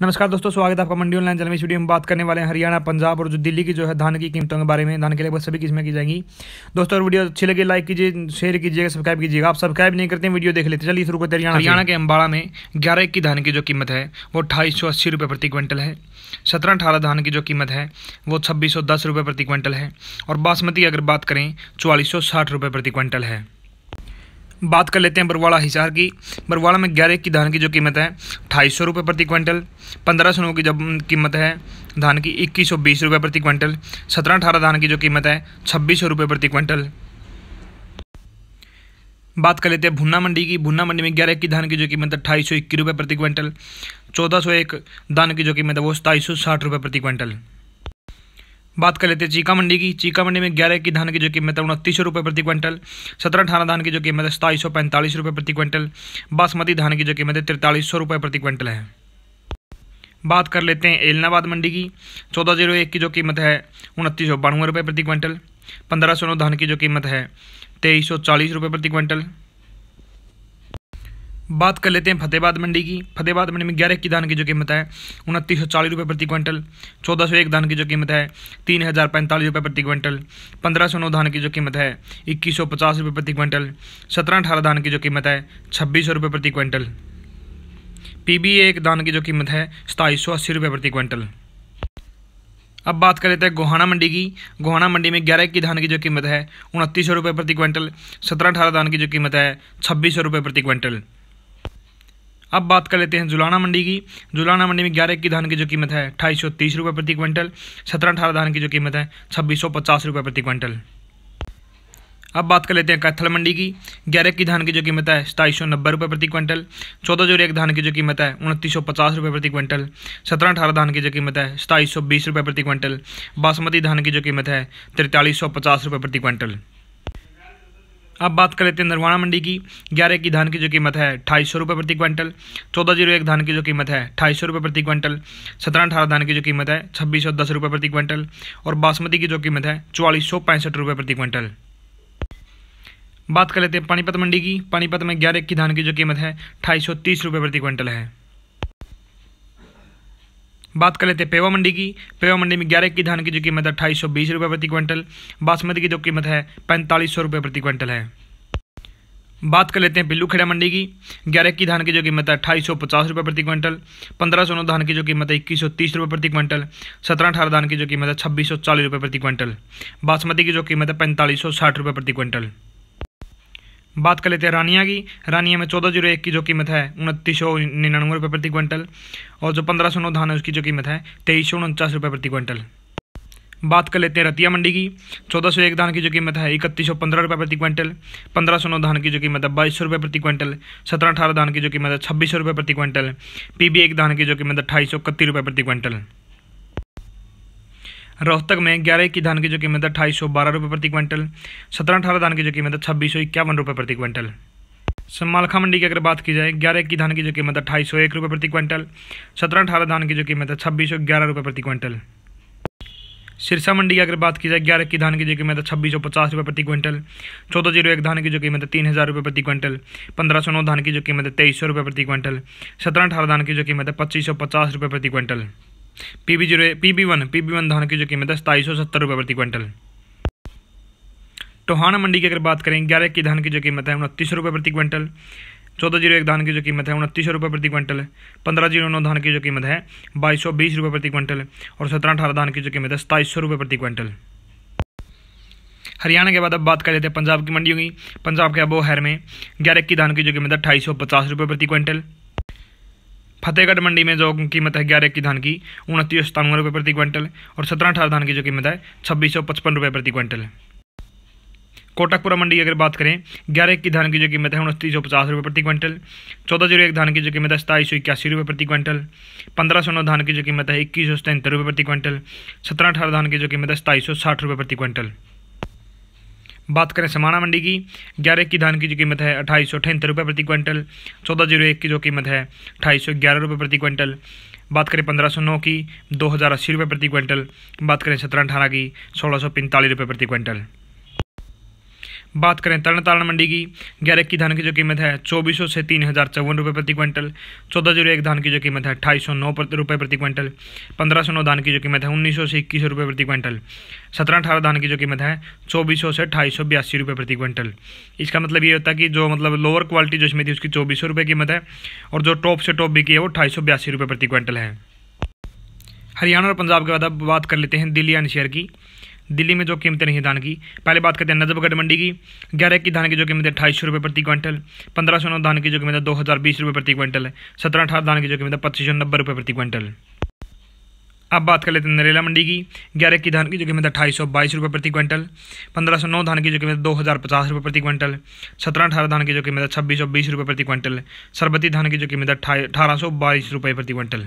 नमस्कार दोस्तों स्वागत है आपका मंडी ऑनलाइन चैनल में। इस वीडियो में बात करने वाले हैं हरियाणा पंजाब और जो दिल्ली की जो है धान की कीमतों के बारे में। धान के लिए सभी किस्में की जाएँगी। दोस्तों और वीडियो अच्छी लगी लाइक कीजिए शेयर कीजिएगा सब्सक्राइब कीजिएगा। आप सब्सक्राइब नहीं करते वीडियो देख लेते चलिए शुरू करते हरियाणा हरियाणा के अम्बाड़ा में ग्यारह की धान की जो कीमत है वो अट्ठाईस सौ अस्सी रुपये प्रति क्विंटल है। सत्रह अठारह धान की जो कीमत है वो छब्बीस सौ दस रुपये प्रति क्विंटल है। और बासमती अगर बात करें चौवालीस सौ साठ रुपये प्रति क्विंटल है। बात कर लेते हैं बरवाड़ा हिसार की। बरवाड़ा में ग्यारह की धान की जो कीमत है अठाईस सौ रुपये प्रति क्विंटल, पंद्रह सौ की जब कीमत है, धान की इक्कीस सौ बीस रुपये प्रति क्विंटल, सत्रह अठारह धान की जो कीमत है, छब्बीस सौ रुपये प्रति क्विंटल। बात कर लेते हैं भुन्ना मंडी की। भुन्ना मंडी में ग्यारह की धान की जो कीमत अट्ठाईस सौ इक्कीस रुपये प्रति क्विंटल, चौदह सौ एक धान की जो कीमत है, वो सताईस सौ साठ रुपये प्रति क्विंटल। बात कर लेते हैं चीका मंडी की। चीका मंडी में ग्यारह की धान की जो कीमत है, उनतीस सौ रुपये प्रति क्विंटल। सत्रह अठारह धान की जो कीमत है, सताईस सौ पैंतालीस रुपये प्रति क्विंटल। बासमती धान की जो कीमत है, तिरतालीस सौ रुपये प्रति क्विंटल है। बात कर लेते हैं एलनाबाद मंडी की। चौदह ज़ीरो एक की जो कीमत है, उनतीस सौ बानवे रुपये प्रति क्विंटल। पंद्रह सौ नौ धान की जो कीमत है, तेईस सौ चालीस रुपये प्रति क्विंटल। बात कर लेते हैं फतेहबाद मंडी की। फतेहबाद मंडी में ग्यारह की धान की जो कीमत है, उनतीस सौ चालीस रुपये प्रति क्विंटल, चौदह सौ एक धान की जो कीमत है, तीन हज़ार पैंतालीस रुपये प्रति क्विंटल, पंद्रह सौ नौ धान की जो कीमत है, इक्कीस सौ पचास रुपये प्रति क्विंटल, सत्रह अठारह धान की जो कीमत है, छब्बीस सौ रुपये प्रति क्विंटल। पी बी एक धान की जो कीमत है, सताईस सौ अस्सी रुपये प्रति क्विंटल। अब बात कर लेते हैं गोहाना मंडी की। गोहाना मंडी में ग्यारह की धान की जो कीमत है, उनतीस सौ रुपये प्रति क्विंटल, सत्रह अठारह धान की जो कीमत है, छब्बीस सौ रुपये प्रति क्विंटल। अब बात कर लेते हैं जुलाना मंडी की। जुलाना मंडी में ग्यारह की धान की जो कीमत है अठाईस सौ तीस रुपये प्रति क्विंटल, सत्रह अठारह धान की जो कीमत है, छब्बीस सौ पचास रुपये प्रति क्विंटल। अब बात कर लेते हैं कैथल मंडी की। ग्यारह की धान की जो कीमत है, सताईस सौ नब्बे रुपये प्रति क्विंटल, चौदह जो एक धान की जो कीमत है, उनतीस सौ पचास रुपये प्रति क्विंटल, सत्रह अठारह धान की जो कीमत है, सताईस सौ बीस रुपये प्रति क्विंटल, बासमती धान की जो कीमत है तिरतालीस सौ पचास रुपये प्रति क्विंटल। अब बात कर लेते हैं नरवाना मंडी की। ग्यारह की धान की जो कीमत है अठाईस सौ रुपये प्रति क्विंटल। चौदह ज़ीरो एक धान की जो कीमत है अठाईस सौ रुपये प्रति क्विंटल। सत्रह अठारह धान की जो कीमत है, छब्बीस सौ दस रुपये प्रति क्विंटल। और बासमती की जो कीमत है, चौवालीस सौ पैंसठ रुपये प्रति क्विंटल। बात कर लेते हैं पानीपत मंडी की। पानीपत में ग्यारह की धान की जो कीमत है अठाईस सौ तीस रुपये प्रति क्विंटल है। बात कर लेते हैं पेवा मंडी की। पेवा मंडी में ग्यारह की धान की जो कीमत है अट्ठाईस सौ बीस रुपये प्रति क्विंटल। बासमती की जो कीमत है पैंतालीस सौ रुपये प्रति क्विंटल है। बात कर लेते हैं पिल्लू खेड़ा मंडी की। ग्यारह की धान की जो कीमत है अट्ठाईस सौ पचास रुपये प्रति क्विंटल। पंद्रह सौ नौ धान की जो कीमत है इक्कीस सौ तीस रुपये प्रति क्विंटल। सत्रह अठारह धान की जो कीमत है छब्बीस सौ चालीस रुपये प्रति क्विंटल। बासमती की जो कीमत है पैंतालीस सौ साठ रुपये प्रति क्विंटल। बात कर लेते हैं रानिया की। रानिया में चौदह ज़ीरो एक की जो कीमत है, उनतीस सौ निन्यानवे रुपये प्रति क्विंटल, और जो पंद्रह सौ नौ धान है, उसकी जो कीमत है, तेईस सौ उनचास रुपये प्रति क्विंटल। बात कर लेते हैं रतिया मंडी की। चौदह सौ एक धान की जो कीमत है, इकतीस सौ पंद्रह रुपये प्रति क्विंटल, पंद्रह सौ नौ धान की जो कीमत है, बाईस सौ रुपये प्रति क्विंटल, सत्रह अठारह धान की जो कीमत है, छब्बीस सौ रुपये प्रति क्विंटल पी बी एक धान की जो कीमत है, अट्ठाईस सौ इकतीस रुपये प्रति क्विंटल। रोहतक में ग्यारह की धान की जो कीमत है अट्ठाईस सौ बारह रुपये प्रति क्विंटल। सत्रह अठारह धान की जो कीमत है, छब्बीस सौ इक्यावन रुपये प्रति क्विंटल। समालखा मंडी की अगर बात की जाए, ग्यारह की धान की जो कीमत है अट्ठाईस सौ एक रुपये प्रति क्विंटल। सत्रह अठारह धान की जो कीमत है, छब्बीस सौ ग्यारह रुपये प्रति क्विंटल। सिरसा मंडी की अगर बात की जाए, ग्यारह की धान की जो कीमत है, छब्बीस सौ पचास रुपये प्रति क्विंटल। चौदह ज़ीरो एक धान की जो कीमत है, तीन हज़ार रुपये प्रति क्विंटल। पंद्रह सौ नौ धान की जो कीमत है, तेईस सौ रुपये प्रति क्विंटल। सत्रह अठारह धान की जो कीमत है, पच्चीस सौ पचास रुपये प्रति quintal. P B zero P B one, P B one धान की जो कीमत है, सताईस सौ सत्तर रुपये प्रति क्विंटल। टोहाना मंडी की अगर बात करें, ग्यारह की धान की जो कीमत है, उनतीस रुपये प्रति क्विंटल। चौदह ज़ीरो एक धान की जो कीमत है, उनतीस सौ रुपये प्रति क्विंटल। पंद्रह ज़ीरो नौ धान की जो कीमत है, बाईस सौ बीस रुपये प्रति क्विंटल। और सत्रह अठारह धान की जो कीमत है, सताईस सौ रुपये प्रति क्विंटल। हरियाणा के बाद अब बात कर लेते हैं पंजाब की मंडियों की। पंजाब के अबोहर में, ग्यारह की धान की जो कीमत है, अट्ठाईस सौ पचास रुपये प्रति क्विंटल। फतेहगढ़ मंडी में जो कीमत है ग्यारह की धान की, उनतीस सतानवे रुपये प्रति क्विंटल और सत्रह अठारह धान की जो कीमत है, छब्बीस सौ पचपन रुपये प्रति क्विंटल। कोटकपुरा मंडी की अगर बात करें, ग्यारह की धान की जो कीमत है, उनतीस सौ पचास रुपये प्रति क्विंटल, चौदह ज़ीरो एक धान की जो कीमत है, सताईस सौ इक्यासी रुपये प्रति क्विंटल, पंद्रह सौ नौ धान की जो कीमत है, इक्कीस सौ सतहत्तर रुपये प्रति क्विंटल, सत्रह अठारह धान की जो कीमत है, सताईस सौ साठ रुपये प्रति क्विंटल। बात करें समाना मंडी की, ग्यारह की धान की जो कीमत है अट्ठाईस सौ अठहत्तर रुपये प्रति क्विंटल, चौदह ज़ीरो एक की जो कीमत है अट्ठाईस सौ ग्यारह रुपये प्रति क्विंटल। बात करें पंद्रह सौ नौ की, दो हज़ार अस्सी रुपये प्रति क्विंटल। बात करें सत्रह अठारह की, सोलह सौ पैंतालीस रुपये प्रति क्विंटल। बात करें तरण तारण मंडी की, ग्यारह की धान की जो कीमत है चौबीस सौ तीन हज़ार चौवन रुपये प्रति क्विंटल, चौदह ज़ीरो एक धान की जो कीमत है अट्ठाईस सौ नौ रुपये प्रति क्विंटल पंद्रह सौ नौ धान की जो कीमत है उन्नीस सौ से इक्कीस रुपये प्रति क्विंटल, सत्रह अठारह धान की जो कीमत है चौबीस सौ अट्ठाईस सौ बयासी रुपये प्रति क्विंटल। इसका मतलब ये होता है कि जो मतलब लोअर क्वालिटी जो इसमें थी, उसकी चौबीस सौ रुपये कीमत है और जो टॉप से टॉप बिकी है वो अट्ठाईस सौ बयासी रुपये प्रति क्विंटल है। हरियाणा और पंजाब के बाद अब बात कर लेते हैं दिल्ली एनसीआर की। दिल्ली में जो कीमतें नहीं धान की। पहले बात करते हैं नजबगढ़ मंडी की। ग्यारह की धान की जो कीमत है, अट्ठाईस रुपये प्रति क्विंटल। पंद्रह सौ नौ धान की जो कीमत है, दो हज़ार बीस रुपये प्रति क्विंटल है। सत्रह अठारह धान की जो कीमत है, पच्चीस सौ नब्बे रुपये प्रति क्विंटल। अब बात कर लेते हैं नरेला मंडी की। ग्यारह की धान की जो कीमत अट्ठाईस सौ बाईस रुपये प्रति क्विंटल। पंद्रह सौ नौ धान की जो कीमत दो हज़ार पचास रुपये प्रति क्विंटल। सत्रह अठारह धान की जो कीमत है, छब्बीस सौ बीस रुपये प्रति क्विंटल। सरबती धान की जो कीमत है अठारह सौ बाईस रुपये प्रति क्विंटल।